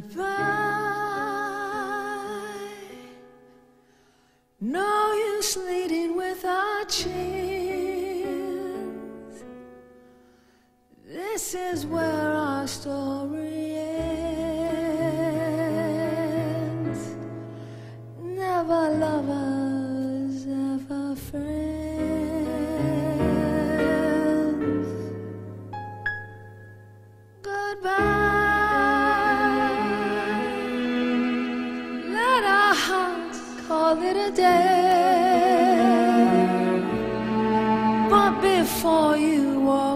goodbye. No use leading with our chains. This is where our story ends. Never lovers, ever friends. Goodbye. It a day. But before you walk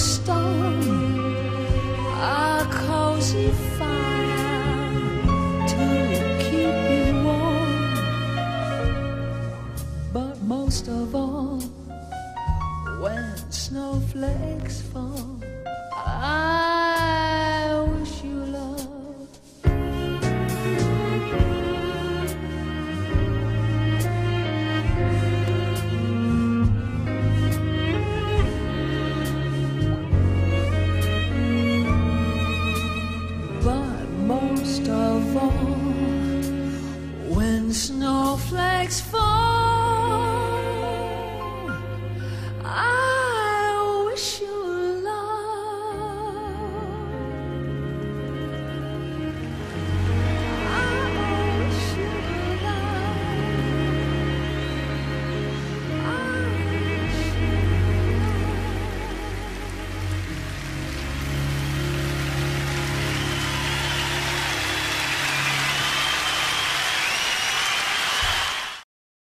storm, a cozy fire to keep you warm. But most of all, when snowflakes fall. most of all when snowflakes fall.